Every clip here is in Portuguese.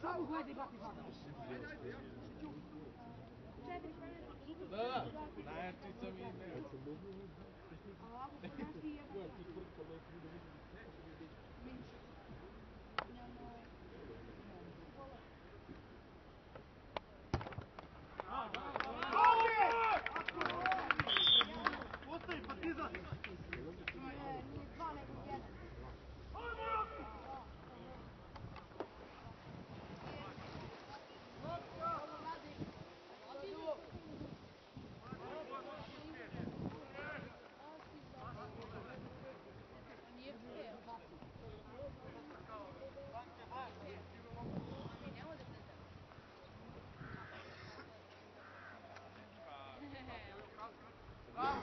Само го еди бати Да, да, ти сами. Hvala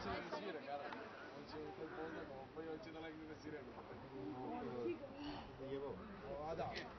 će da On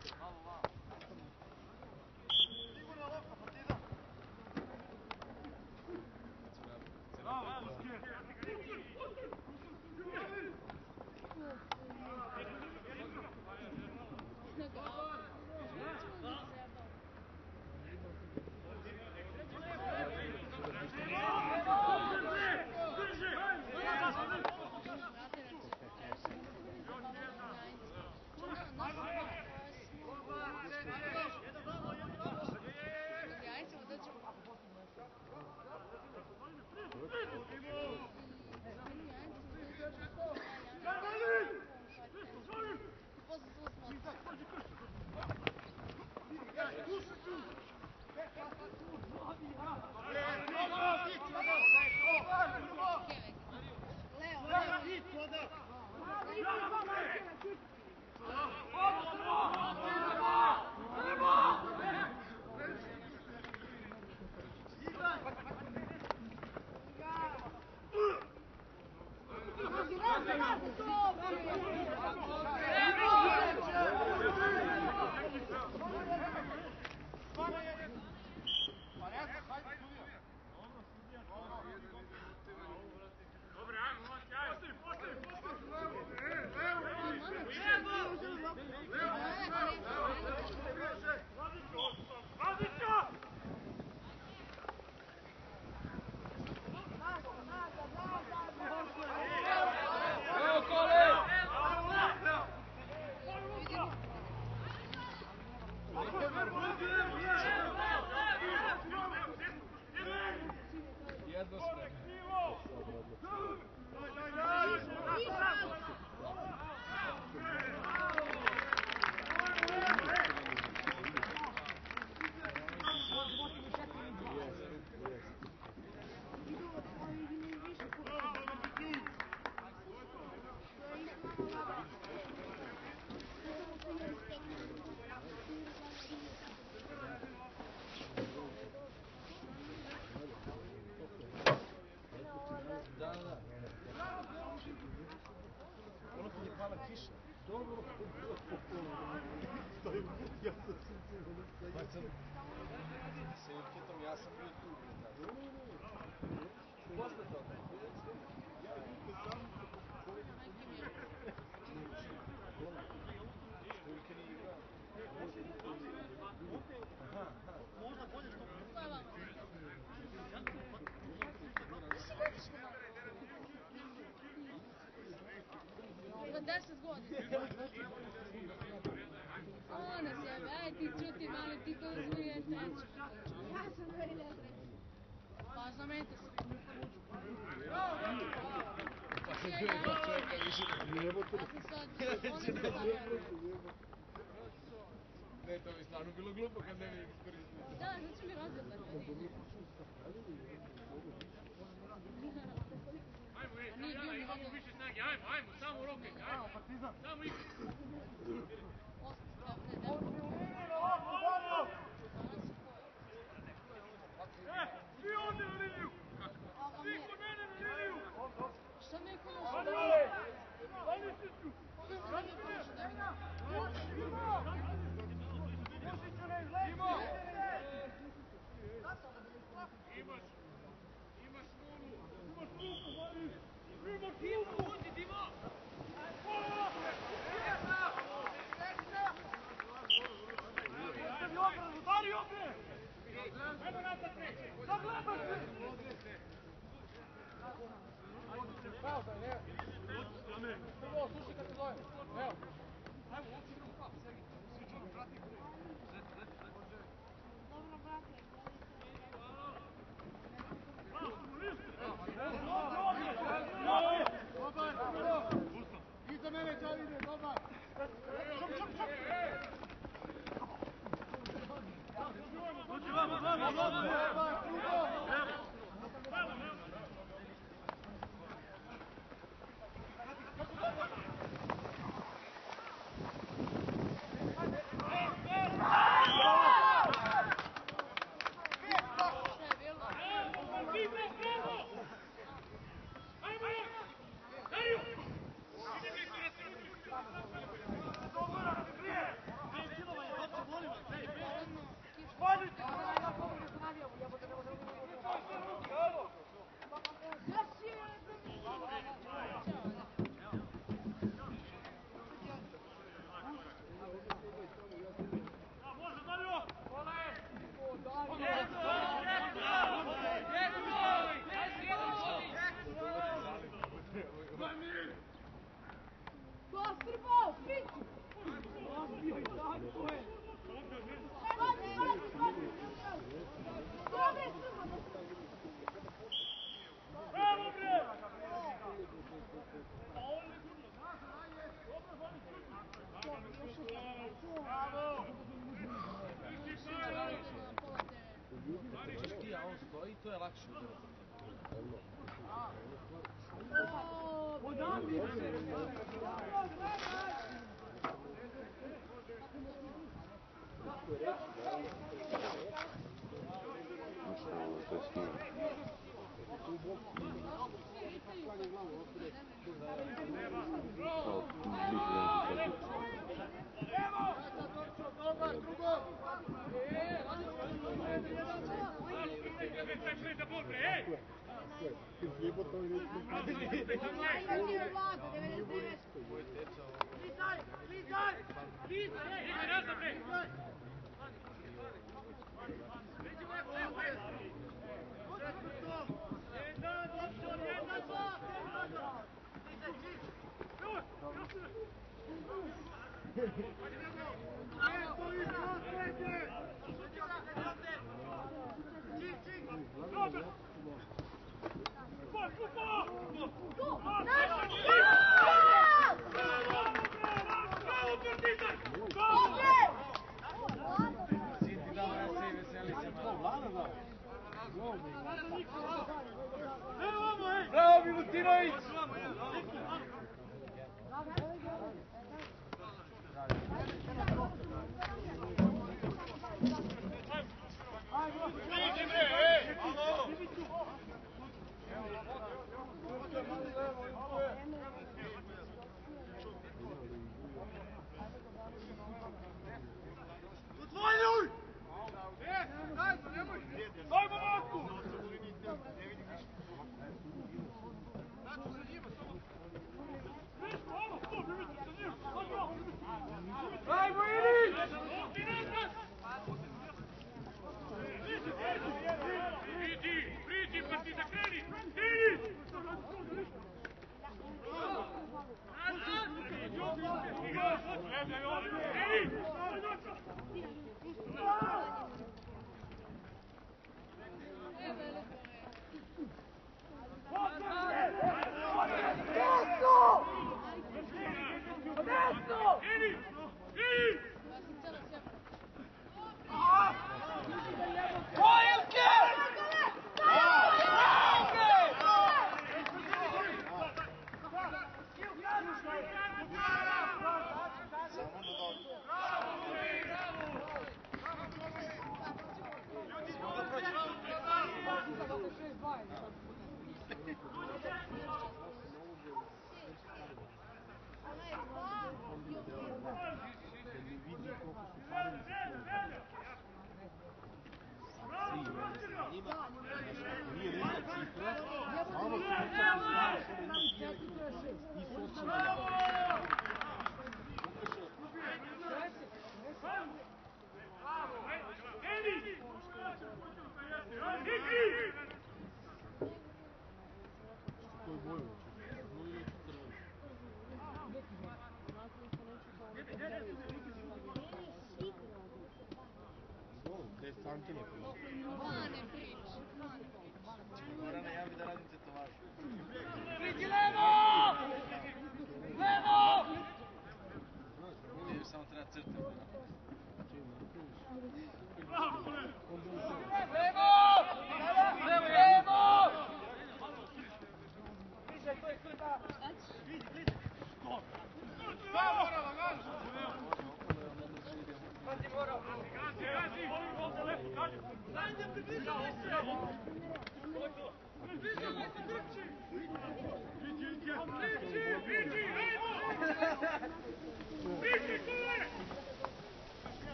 Ona se, ti čuti, mali ti Ja sam Ne, to bi stvarno bilo glupo kad Da, znači mi više ajmo, ajmo, samo roke, ajmo. Samo igra. Oraya bak şimdi. Hocam bir Thank you. velho. Esse botou ele no Aí eu tiro logo, deveria ser. Lisói, Lisói, Lisói, liderança, velho.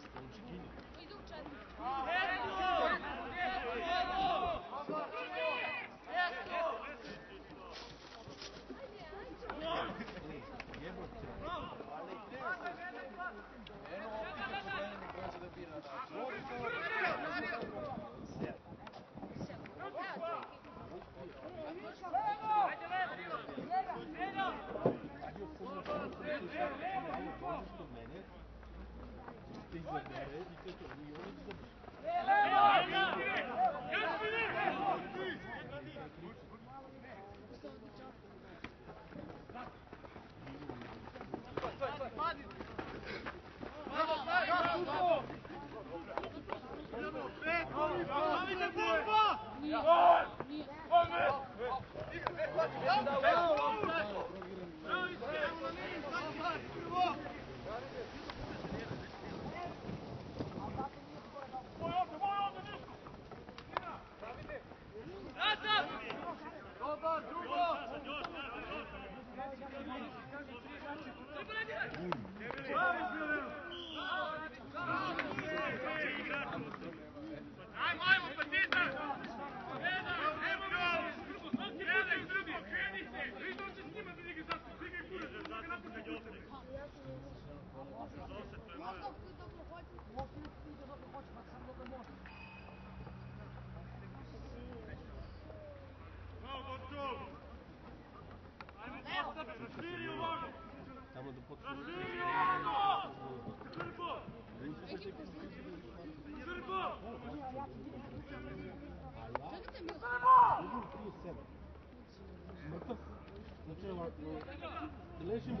Esse pão de quilo? треба до подсумки. Ležimo, ležimo, ležimo.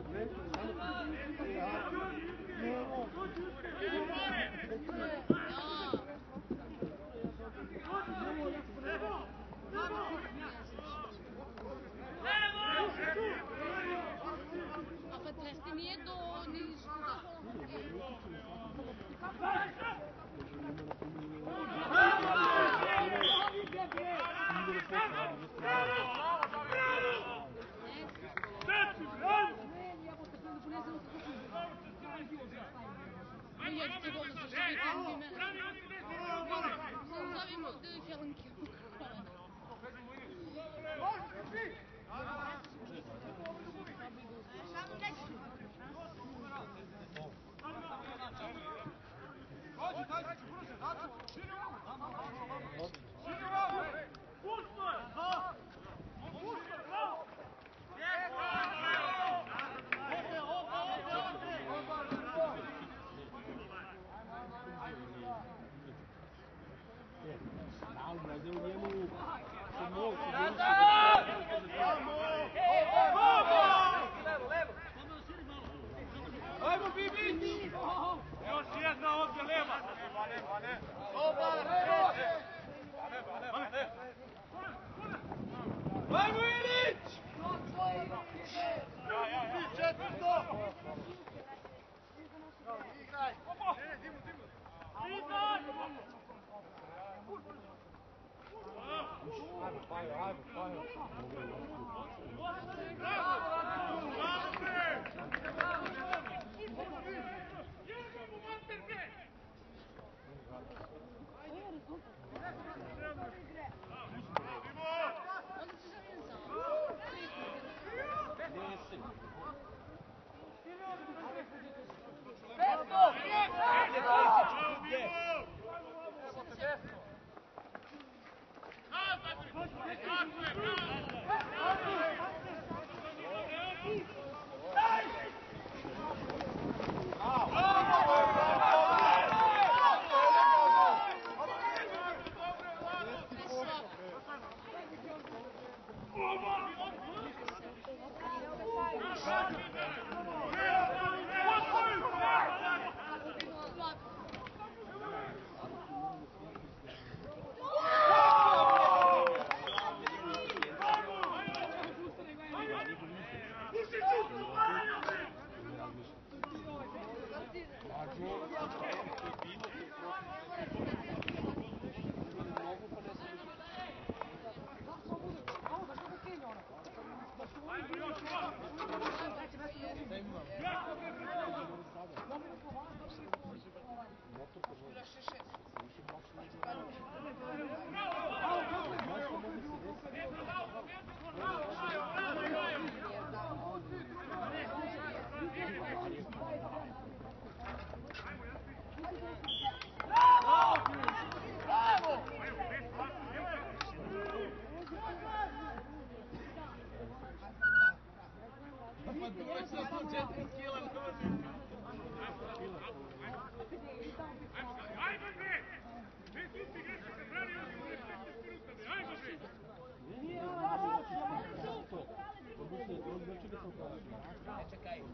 jak ty wolno sobie pędzimy. Sądowi mu do zielonki. Dobra,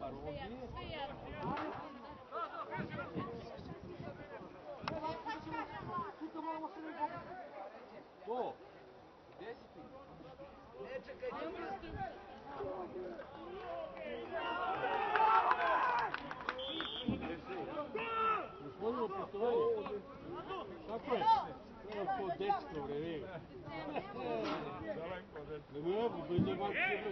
дороги. Кто? Gospodinu postoji. Tako je. Evo to dečko vreme. Ne mogu, to je njegov vreme.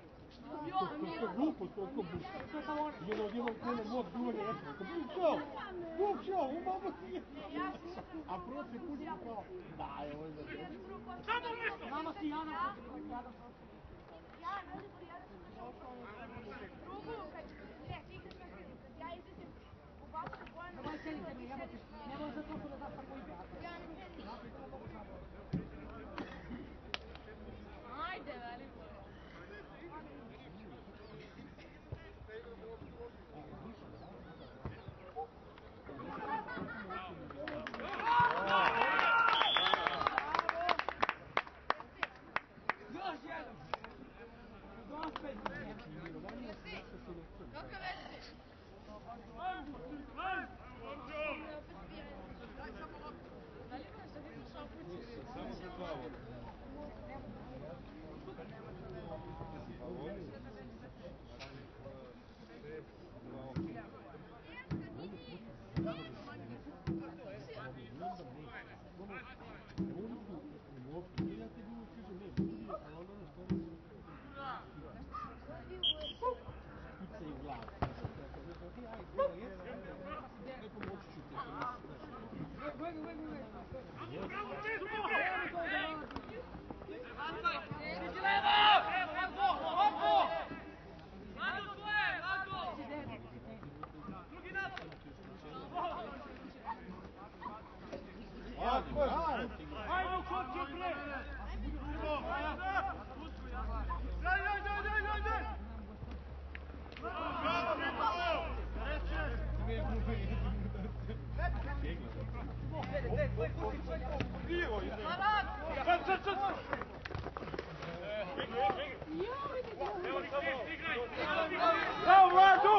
Какъв глупост, толкова глупост. Един един от мен мога дума не рече. Букшел! Букшел! Умама си! А прво се пуси такова. Да, е, ой, да. Задъл нещо! Мама си Яна, като гледам. Друго, не, ти като ме гледам. Я излизам. Обаче, какво е на... Давай целите ми, я бъде. Nemoj,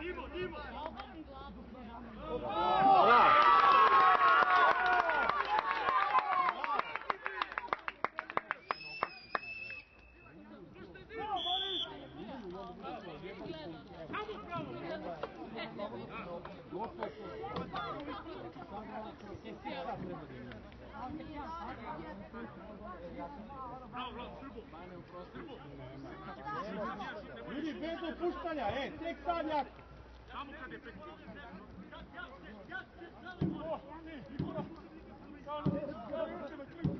Timo, Timo! Italia, eh, sechs Italia. Oh, sì, ancora.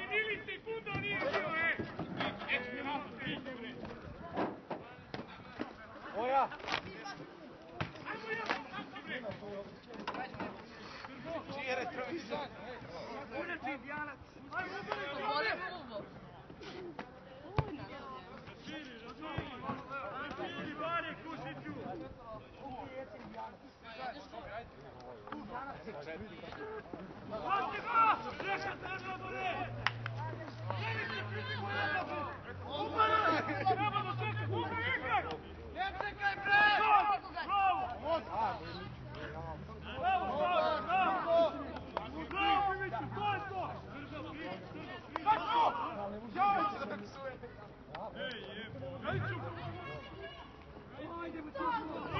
Boia! Čiji je retrovizor? Unači Dijanac! Vole klubo! Čiri, Bari, Kušiću! Uvijek je Dijanac! Dijanac! Chicago.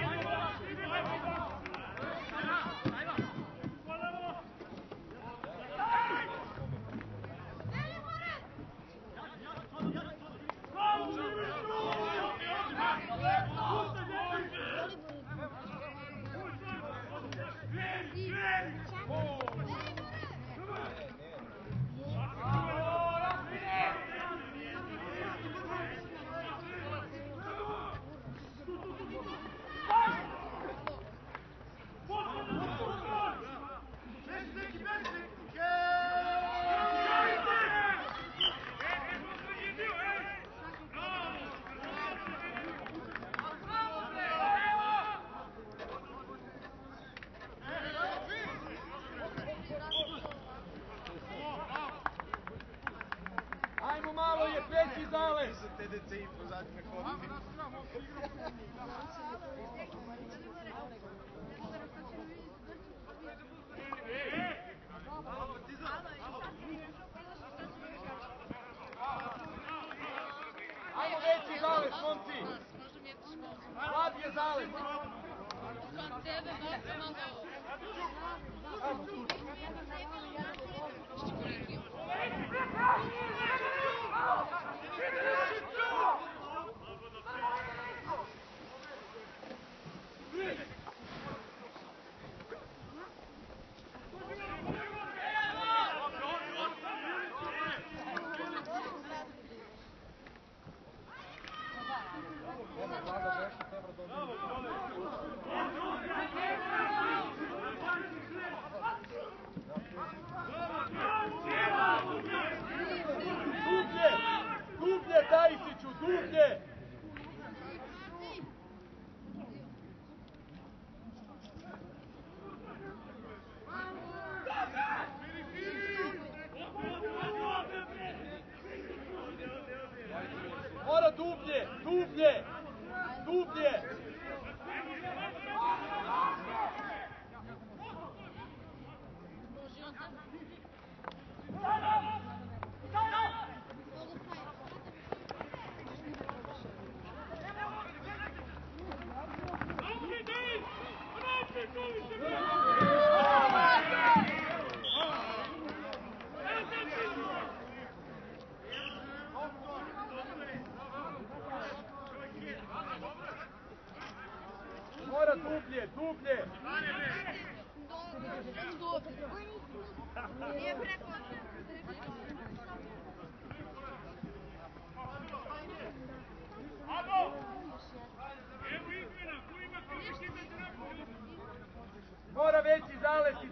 Dole si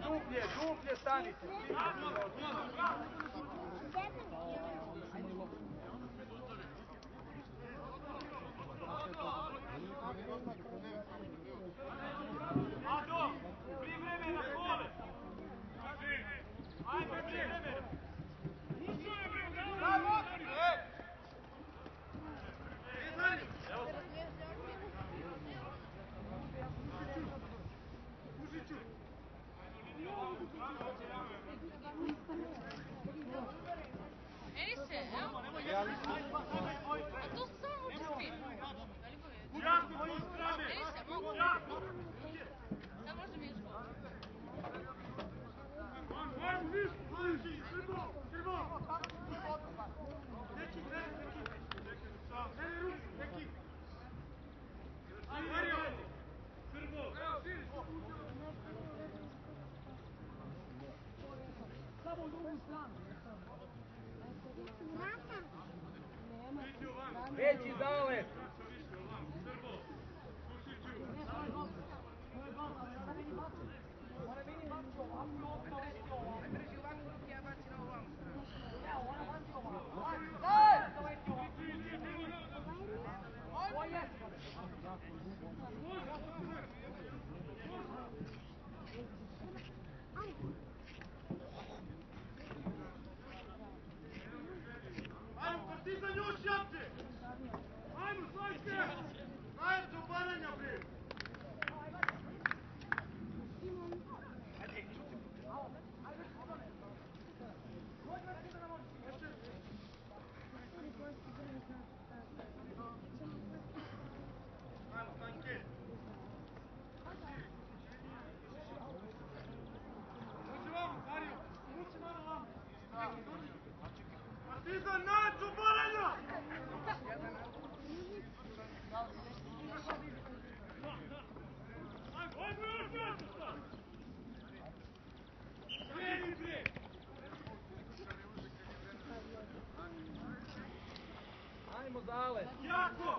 dublje, stanite. Neresi? 30浪。Shot!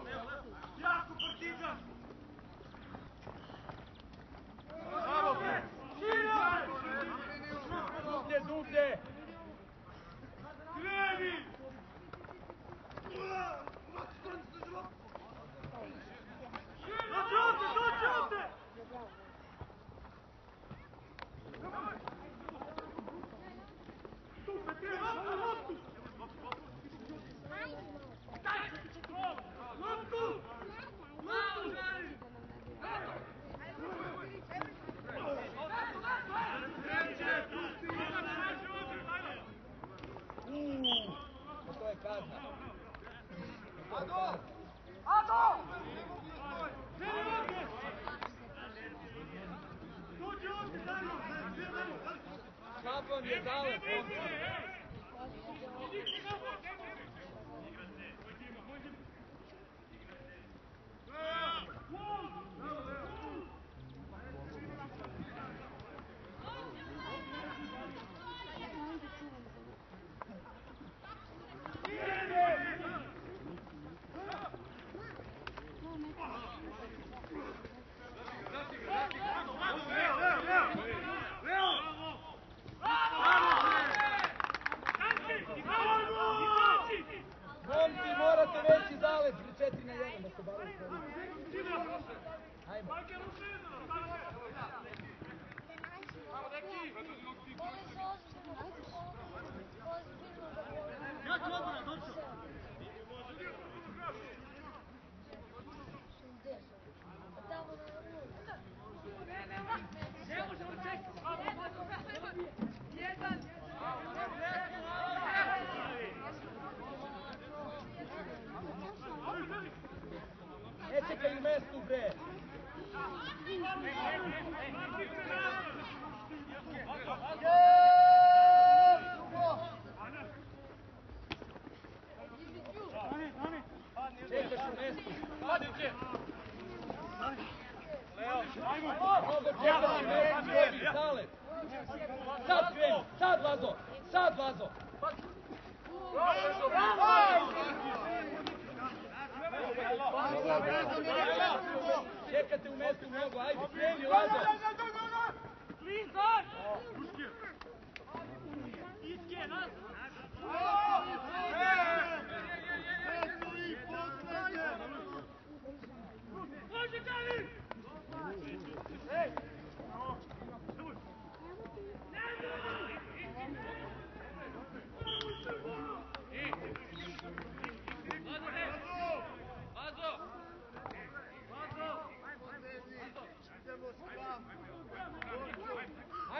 dollar. Esse é que é imenso, Bré.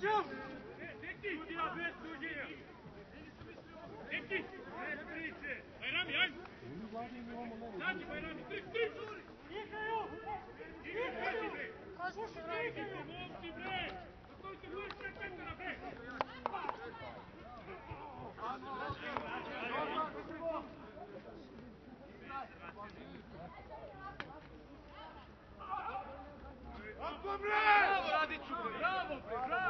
Bravo, Radiću, bravo, bravo!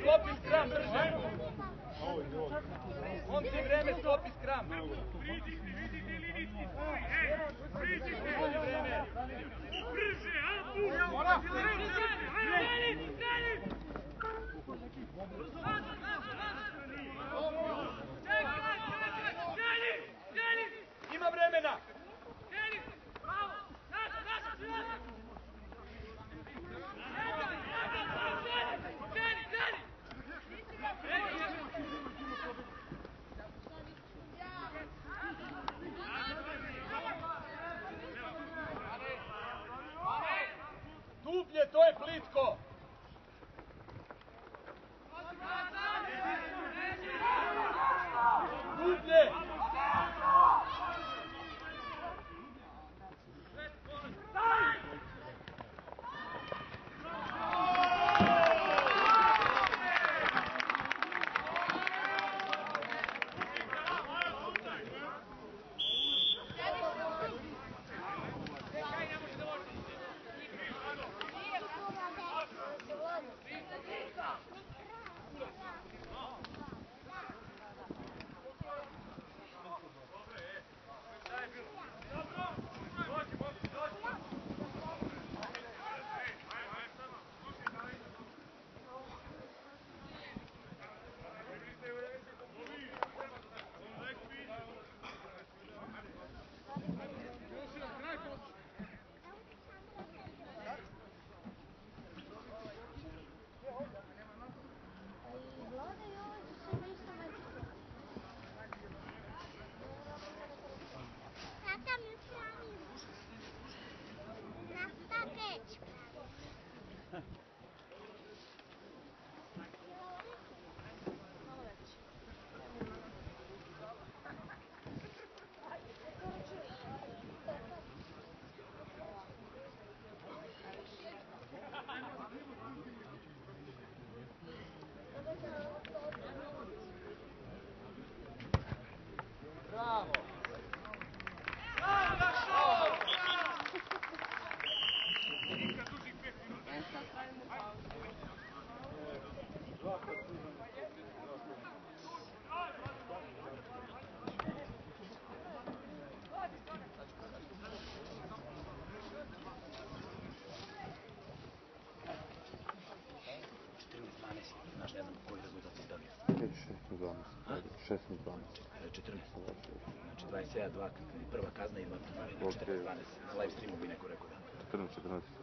sklopi skram, brže. On ti vreme stopi skram. Priđite, vidite linijski svoj, Ej, priđite. Vreme. Brže, Alpu. Mora. Dalje, dalje, dalje. Brzo, brzo, 12. 16. 14. Znači 27, 2, prva kazna i 2, 14, 12. Na live streamu bi neko rekao da. 14, 14.